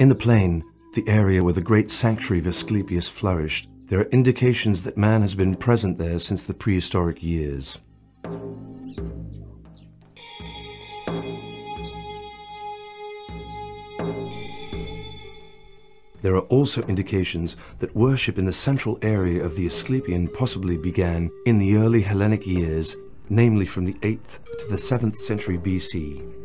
In the plain, the area where the great sanctuary of Asclepius flourished, there are indications that man has been present there since the prehistoric years. There are also indications that worship in the central area of the Asclepieion possibly began in the early Hellenic years, namely from the 8th to the 7th century BC.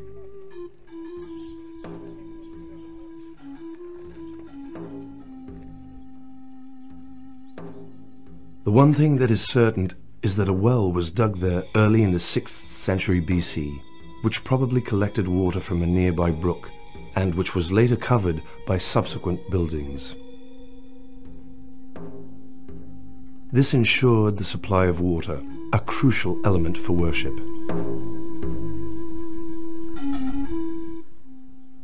One thing that is certain is that a well was dug there early in the 6th century BC, which probably collected water from a nearby brook and which was later covered by subsequent buildings. This ensured the supply of water, a crucial element for worship.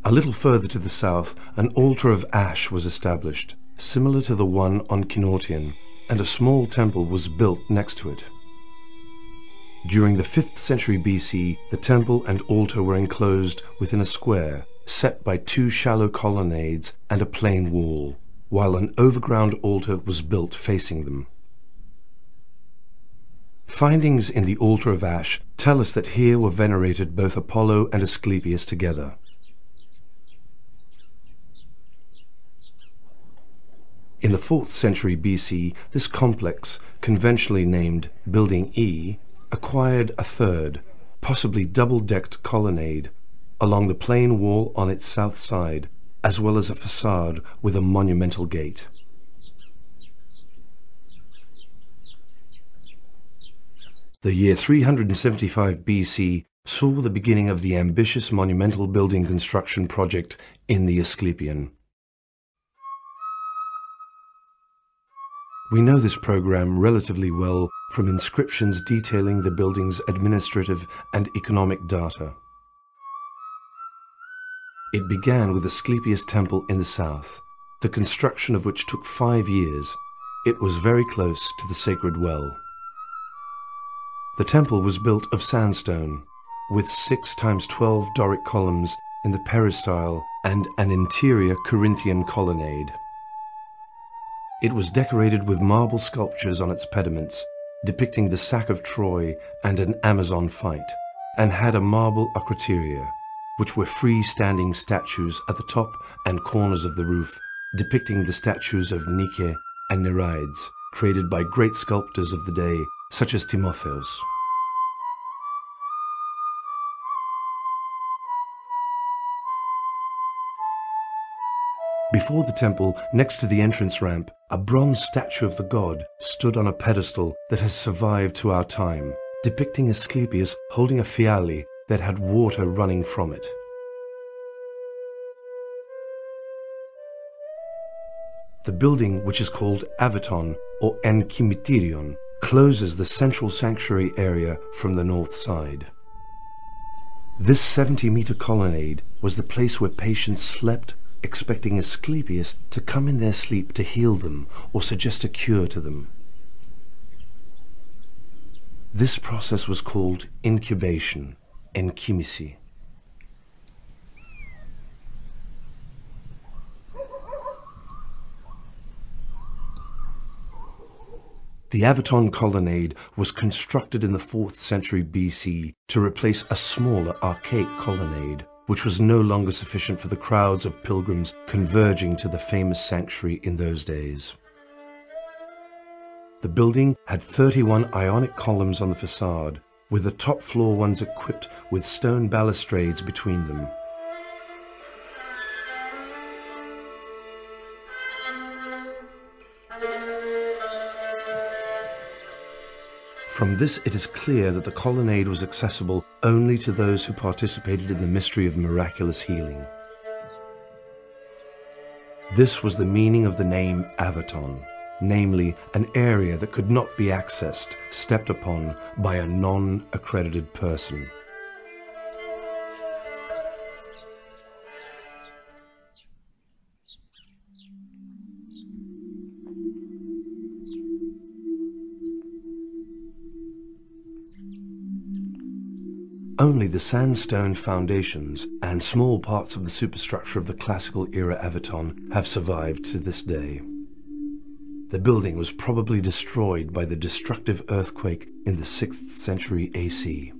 A little further to the south, an altar of ash was established, similar to the one on Kynortion, and a small temple was built next to it. During the 5th century BC, the temple and altar were enclosed within a square set by two shallow colonnades and a plain wall, while an overground altar was built facing them. Findings in the altar of ash tell us that here were venerated both Apollo and Asclepius together. In the 4th century BC, this complex, conventionally named Building E, acquired a third, possibly double-decked colonnade along the plain wall on its south side, as well as a facade with a monumental gate. The year 375 BC saw the beginning of the ambitious monumental building construction project in the Asclepieion. We know this program relatively well from inscriptions detailing the building's administrative and economic data. It began with the Asclepius Temple in the south, the construction of which took five years. It was very close to the sacred well. The temple was built of sandstone, with 6 times 12 Doric columns in the peristyle and an interior Corinthian colonnade. It was decorated with marble sculptures on its pediments, depicting the sack of Troy and an Amazon fight, and had a marble acroteria which were freestanding statues at the top and corners of the roof, depicting the statues of Nike and Nereids, created by great sculptors of the day, such as Timotheus. Before the temple, next to the entrance ramp, a bronze statue of the god stood on a pedestal that has survived to our time, depicting Asclepius holding a fiali that had water running from it. The building, which is called Avaton or Enkymitherion, closes the central sanctuary area from the north side. This 70-meter colonnade was the place where patients slept, expecting Asclepius to come in their sleep to heal them or suggest a cure to them. This process was called incubation, enkymisi. The Avaton colonnade was constructed in the 4th century BC to replace a smaller archaic colonnade, which was no longer sufficient for the crowds of pilgrims converging to the famous sanctuary in those days. The building had 31 ionic columns on the facade, with the top floor ones equipped with stone balustrades between them. From this it is clear that the colonnade was accessible only to those who participated in the mystery of miraculous healing. This was the meaning of the name Avaton, namely an area that could not be accessed, stepped upon by a non-accredited person. Only the sandstone foundations and small parts of the superstructure of the classical era Avaton have survived to this day. The building was probably destroyed by the destructive earthquake in the 6th century AC.